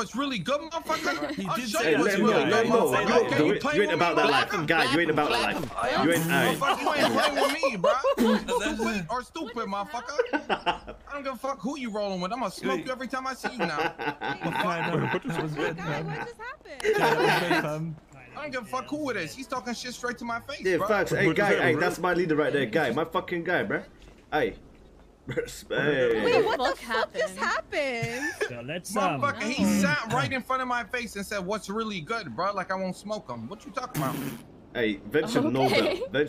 what's really good, motherfucker. He I'll did show say you what's what's let him really good, let him know. motherfucker. You, Okay, ain't- you playing you ain't about that life. him, Guy, you ain't about that life. You ain't, alright. Motherfucker, you ain't playing with me, bro. stupid or stupid, motherfucker. I don't give a fuck who you rolling with. I'm gonna smoke you every time I see you now. Kind of. That was good, Guy, what just happened? That was good, fam. I don't give a fuck who it is. He's talking shit straight to my face, Yeah, bro. facts. Hey, What is guy, hey, that's my leader right there, guy. My fucking guy, bro. Hey. Respect. Wait, what the fuck fuck just happened? So let's um. Motherfucker, he sat right in front of my face and said, "What's really good, bro?" Like I won't smoke him. What you talking about? Hey, Vince should know Okay. that. Vince